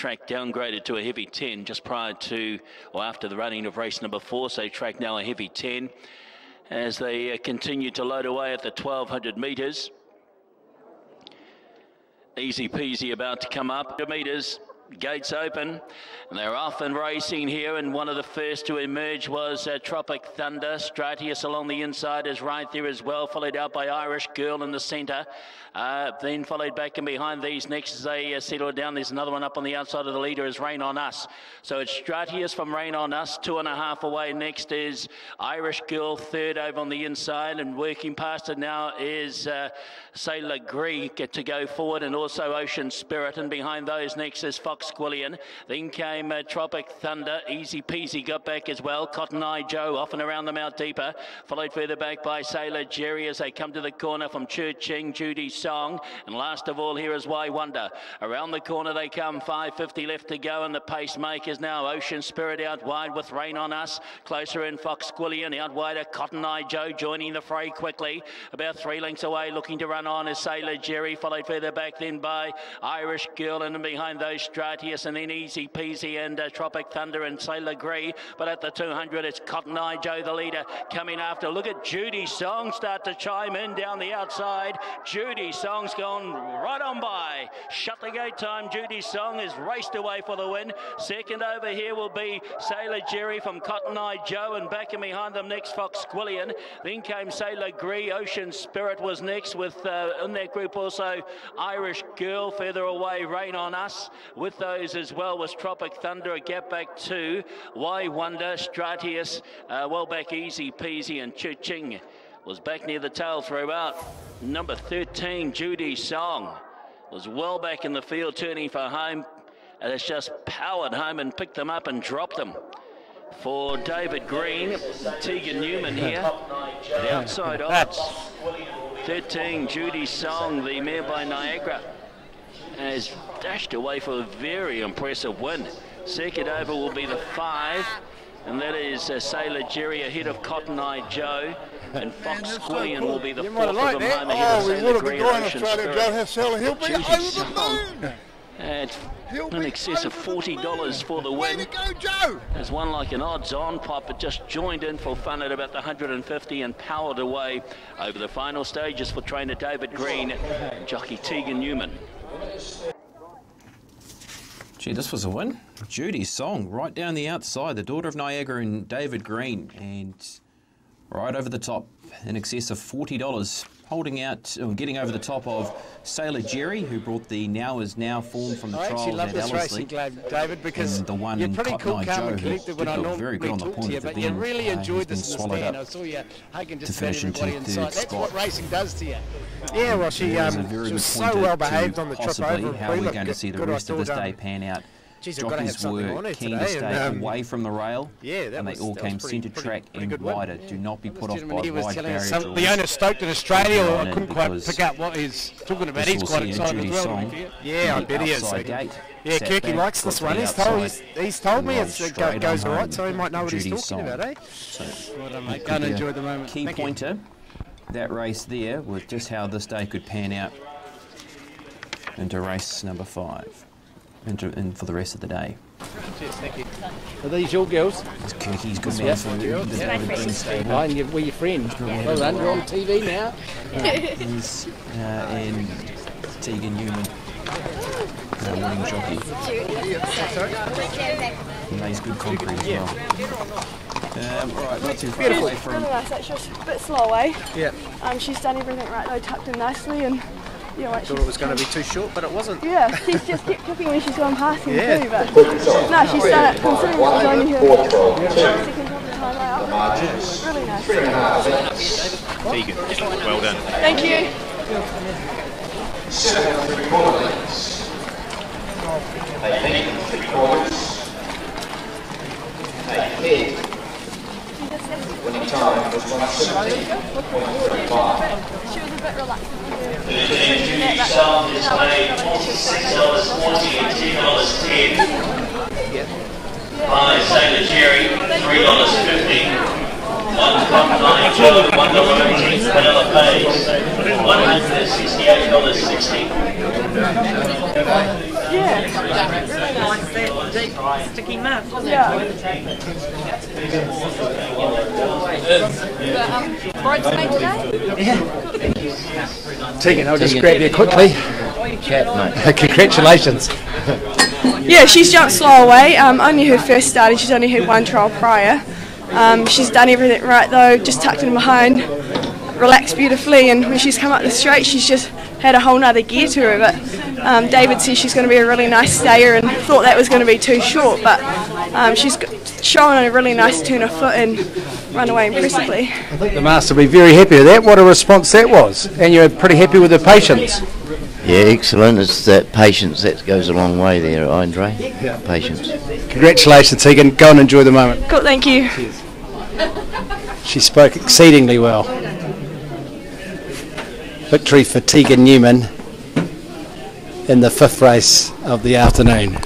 track downgraded to a heavy 10 just prior to or after the running of race number four. So track now a heavy 10 as they uh, continue to load away at the 1200 metres. Easy peasy about to come up. Metres gates open. And they're off and racing here. And one of the first to emerge was uh, Tropic Thunder. Stratius along the inside is right there as well followed out by Irish Girl in the centre uh, then followed back and behind these next as they uh, settle down. There's another one up on the outside of the leader is Rain on Us. So it's Stratius from Rain on Us two and a half away. Next is Irish Girl third over on the inside. And working past it now is uh, Sailor Greek to go forward. And also Ocean Spirit. And behind those next is Fox Squillion. Then came uh, Tropic Thunder. Easy peasy got back as well. Cotton Eye Joe off and around them out deeper. Followed further back by Sailor Jerry as they come to the corner from Churching, Judy Song. And last of all here is Why Wonder. Around the corner they come. 550 left to go and the pacemakers now. Ocean Spirit out wide with Rain on Us. Closer in Fox Squillion. Out wider Cotton Eye Joe joining the fray quickly. About three lengths away looking to run on is Sailor Jerry. Followed further back then by Irish Girl and behind those And then Easy Peasy and uh, Tropic Thunder and Sailor Grey. But at the 200, it's Cotton Eye Joe, the leader, coming after. Look at Judy Song start to chime in down the outside. Judy Song's gone right on by. Shut the gate time. Judy Song is raced away for the win. Second over here will be Sailor Jerry from Cotton Eye Joe and back and behind them next Fox Squillion. Then came Sailor Grey. Ocean Spirit was next with uh, in that group also Irish Girl further away. Rain on Us with those as well was Tropic Thunder, a gap back two. Why Wonder, Stratius, uh, well back easy peasy, and Ching was back near the tail throughout. Number 13, Judy Song, was well back in the field, turning for home. And it's just powered home and picked them up and dropped them. For David Greene, Tegan Newman here, the outside odds. 13, Judy Song, the mare by Niagara has dashed away for a very impressive win. Second over will be the five, and that is uh, Sailor Jerry ahead of Cotton Eye Joe. And Fox Man, Squillion will be the you fourth like of them home ahead oh, of Sailor Green Ocean Spirit. Joe Sailor, he'll be over the moon. At in excess of $40 for the win. Go, Joe! There's one like an odds-on pop, but just joined in for fun at about the 150 and powered away over the final stages for trainer David Greene and jockey Tegan Newman. Gee, this was a win. Judy Song, right down the outside, the daughter of Niagara and David Greene, and right over the top, in excess of $40 holding out, or getting over the top of Sailor Jerry, who brought the Now Is Now form from the I trial love this racing, David, because the one you're pretty cool, calm Joe, and collected when I normally talk to you, but you really uh, enjoyed this in the stand. I saw you hugging just about everybody inside. That's what racing does to you. Yeah, well, she, um, she was so well behaved on the trip over. How we're going to see the rest of this day pan out. Geez, Jockeys were keen to stay and, um, away from the rail, yeah, and they was, all came centre track and wider. Yeah. Do not be put off by wide barriers. The owner Stoked in Australia, I couldn't quite pick out what he's talking about. He's quite excited as well. Yeah, I bet he is. Gate, yeah, Kirky likes this one. He's told, he's, he's told me it goes all right, so he might know what he's talking about, eh? So, well mate. Go and enjoy the moment. Key pointer, that race there, with just how this day could pan out into race number five and, and for the rest of the day. Cheers, thank you. Are these your girls? It's Kirky's good man for the, the David stable. Oh, and you, we're your friends. Yeah. Well done, you're on TV now. He's, uh, and Tegan Newman, uh, winning jockey. And he's good concrete as well. Um, right, not too far away from... Really nice, She's a bit slow away. Yeah. Um, she's done everything right though, tucked in nicely and yeah, like thought it was going to be too short, but it wasn't. Yeah, she's just kept kicking when she's gone past him yeah. too, but no, she's done it considering it was only her second time out. Really nice. Tegan, well done. Thank you. Seven three quarters. Eight three quarters. Eight Winning time was 117.35. She was a bit paid $46.40 and $10.10. By Sailor Jerry, $3.50. One one dollar one hundred and sixty-eight dollars sixty. Yeah. Sticky mud. Yeah. Bridesmaid today? Tegan, I'll just grab you quickly. Chat, mate. Congratulations. Yeah, she's jumped slow away. Um, only her first start, and She's only had one trial prior. Um, she's done everything right though. Just tucked in behind, relaxed beautifully, and when she's come up the straight, she's just had a whole nother gear to her. But um, David says she's going to be a really nice stayer, and thought that was going to be too short. But um, she's shown a really nice turn of foot and run away impressively. I think the master will be very happy with that. What a response that was, and you're pretty happy with the patience. Yeah, excellent. It's that patience that goes a long way there, Andre. Yeah. Patience. Congratulations, Tegan. Go and enjoy the moment. Cool, thank you. Cheers. She spoke exceedingly well. Victory for Tegan Newman in the fifth race of the afternoon.